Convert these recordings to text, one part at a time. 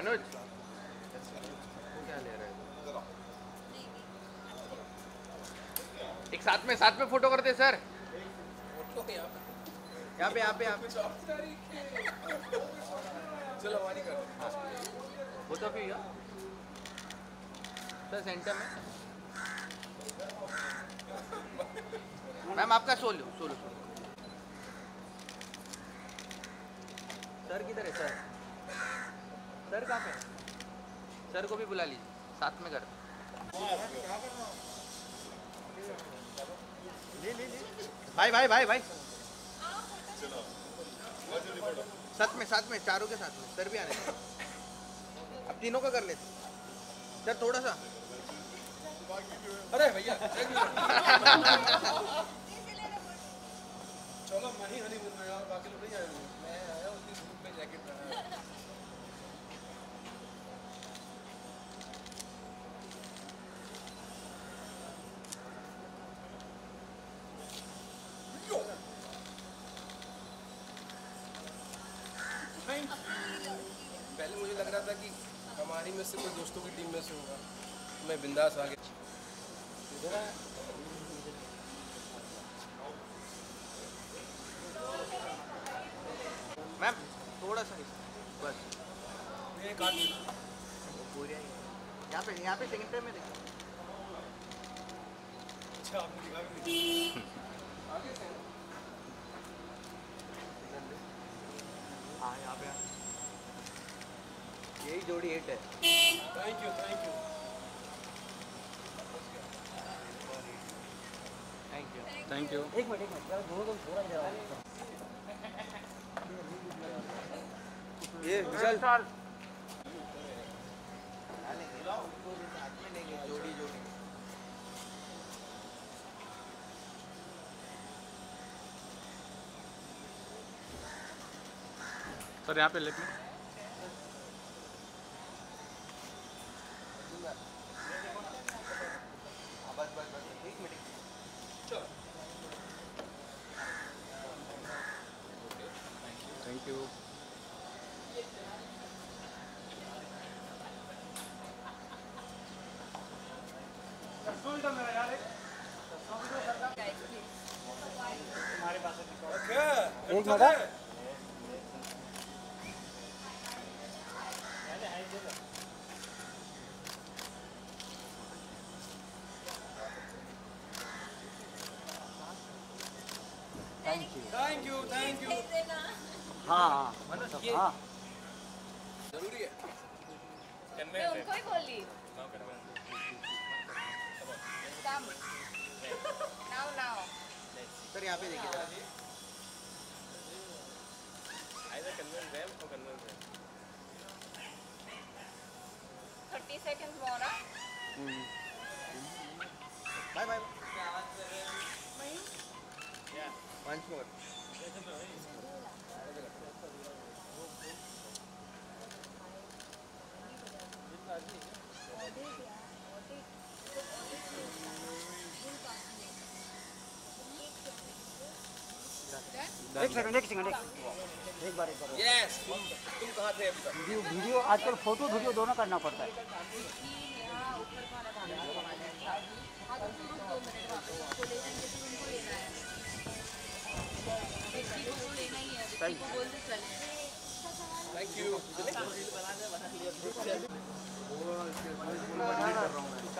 मनोज क्या ले रहा है एक साथ में साथ में फ़ोटो करते सर यहाँ पे यहाँ पे यहाँ पे. चलो हमारी कर वो तो अभी सर सेंटर में? मैम आपका सोलो सोलो सोलो सर किधर है सर सर कहाँ पे सर को भी बुला लीजिए साथ में कर भाई भाई भाई भाई। साथ में साथ में चारों के साथ में सर भी आने। अब तीनों का कर लेते सर थोड़ा सा। अरे भैया चलो मैं ही हनीमून में और बाकी लोग नहीं आए मैं आया उसी सूट में जैकेट पहना पहले मुझे लग रहा था कि हमारी में से कोई दोस्तों की टीम में से होगा। मैं बिंदास आ गया मैम थोड़ा सा बस। यहाँ पे यहाँ पे सेकंड टाइम में देखो। अच्छा आपने दिखा भी नहीं आगे से हाँ यहाँ पे आ। यही जोड़ी हिट है। Thank you thank you thank you thank you एक मिनट एक मिनट यार दोनों थोड़ा इधर। ये विशाल जोड़ी जोड़ी सर यहाँ पे लेट में हाँ, बस बस बस एक मिनट थैंक यू एक मिनट, हाँ। थैंक यू थैंक यू हाँ हाँ हाँ। ज़रूरी है। मैं उनको ही बोली Come. Now, now. सर यहाँ पे देखिए जरा। Thirty seconds more, huh? Bye bye once more एक सेकंड एक सेकंड एक एक बार एक बार। यस तुम तुम कहाँ थे अभी तक? वीडियो वीडियो आजकल फ़ोटो वीडियो दोनों करना पड़ता है। थैंक यू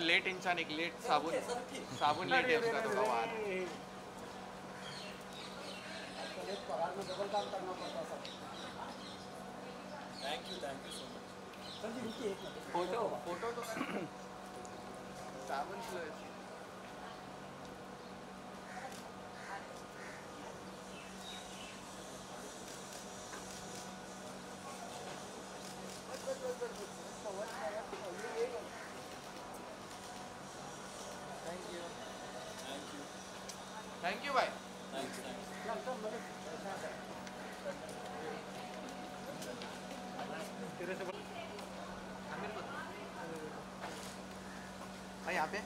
लेट इंसान एक लेट साबुन साबुन लेट है उसका तो भगवान Thank you. थैंक यू भाई। भाई यहाँ पे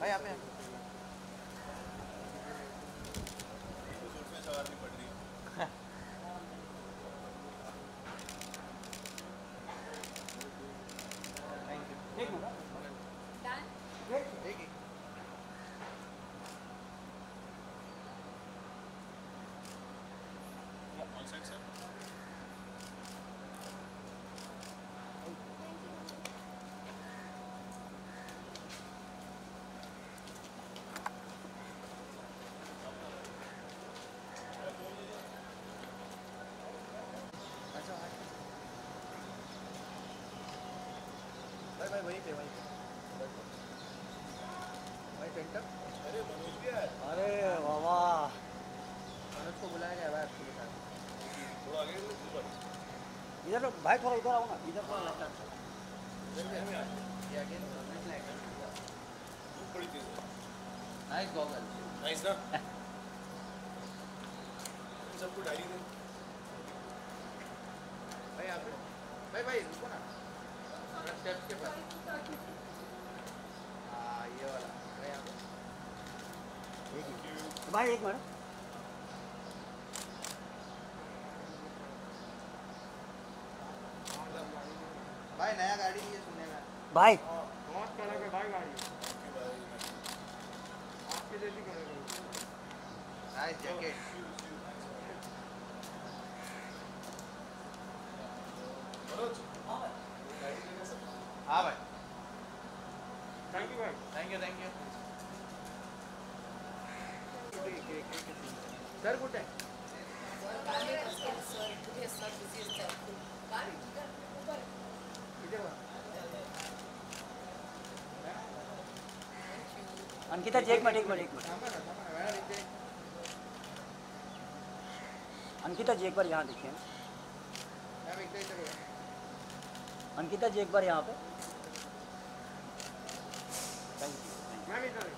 भाई यहाँ पे थैंक यू एक ही अच्छा भाई भाई वहीं पे वहीं पे। भाई पेंटर अरे मनोज क्या अरे बाबा मनोज को बुलाया गया भाई आपके साथ। इधर भाई थोड़ा इधर आओ ना इधर थोड़ा लेफ़्ट साइड ये अगेन नाइस गॉगल नाइस ना? सबको डायरी दे। भाई यहाँ पे भाई भाई रुको ना। भाई। एक भाई नया गाड़ी ये सुने में भाई बहुत है भाई गाड़ी आपके जैसी हाँ भाई thank you thank you sir कुठे? अंकिता, एक मिनट एक मिनट एक मिनट। अंकिता जी, एक बार यहाँ देखिए। अंकिता जी, एक बार यहाँ पे थैंक यू मैम इधर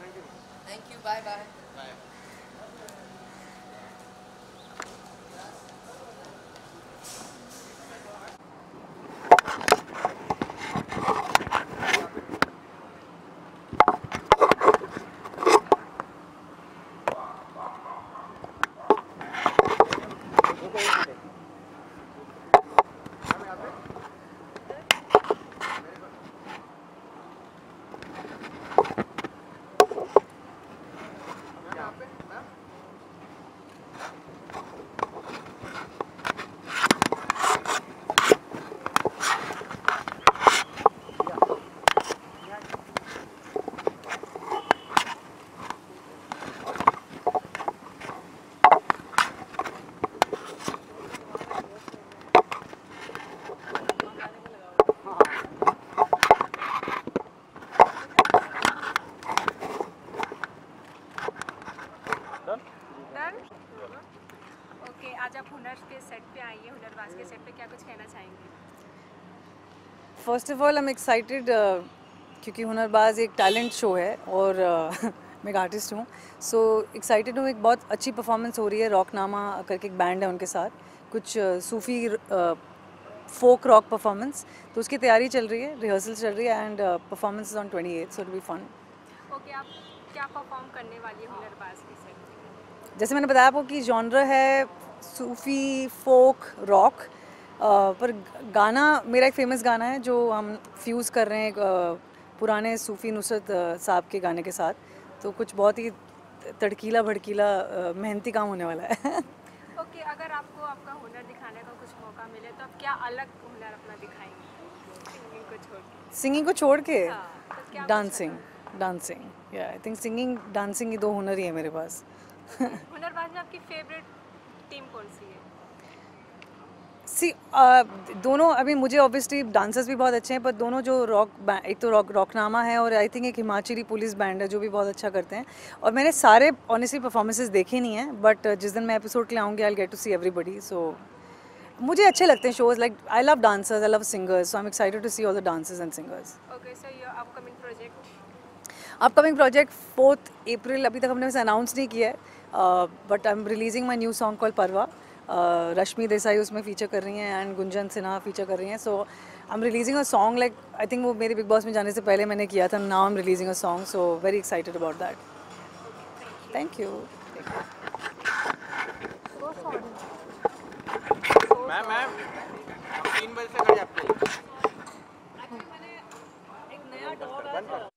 thank you Thank you. Bye bye. Bye रुको एक मिनट मॅम यहाँ पे Very good. मॅम यहाँ पे मॅम डन ओके आज आप हुनर के सेट पे आई हैं हुनरबाज के सेट पे क्या कुछ कहना चाहेंगे first of all I am excited क्योंकि हुनरबाज एक टैलेंट शो है और uh, मैं एक आर्टिस्ट हूँ। सो एक्साइटेड हूँ एक बहुत अच्छी परफॉर्मेंस हो रही है रॉक नामा करके एक बैंड है उनके साथ। कुछ सूफी फोक रॉक परफॉर्मेंस तो उसकी तैयारी चल रही है रिहर्सल चल रही है and performance is on twenty eight so it be fun okay आप क्या परफॉर्म करने वाली हुनरबाज के जैसे मैंने बताया आपको कि जॉनर है सूफी फोक रॉक पर गाना मेरा एक फ़ेमस गाना है जो हम फ्यूज़ कर रहे हैं पुराने सूफी नुसरत साहब के गाने के साथ। तो कुछ बहुत ही तड़कीला भड़कीला मेहनती काम होने वाला है। ओके okay, अगर आपको आपका हुनर दिखाने का कुछ मौका मिले तो आप क्या अलग हुनर अपना दिखाएँगे? सिंगिंग को छोड़ के। सिंगिंग को छोड़ के? हाँ, क्या कुछ डांसिंग डांसिंग या आई थिंक सिंगिंग डांसिंग ये दो हुनर ही है मेरे पास। हुनरबाज में आपकी फेवरेट टीम कौन सी है? सी दोनों अभी मुझे ऑब्वियसली डांसर्स भी बहुत अच्छे हैं पर दोनों जो रॉक एक तो रॉक रॉकनामा है और आई थिंक एक हिमाचली पुलिस बैंड है जो भी बहुत अच्छा करते हैं। और मैंने सारे ऑनेस्टली परफॉर्मेंसेज देखे नहीं हैं बट जिस दिन मैं एपिसोड के लिए आऊँगी I get to see everybody so मुझे अच्छे लगते हैं shows like I love dancers I love singers so I am excited to see all the dancers and singers okay so your upcoming project upcoming project fourth April अभी तक हमने वैसे announce नहीं किया है but I am releasing my new song call Parwah Rashmi Desai उसमें feature कर रही हैं एंड गुंजन सिन्हा फीचर कर रही हैं. So I am releasing a song like I think वो मेरे बिग बॉस में जाने से पहले मैंने किया था now I am releasing a song so very excited about that thank you ma'am ma'am तीन बजे से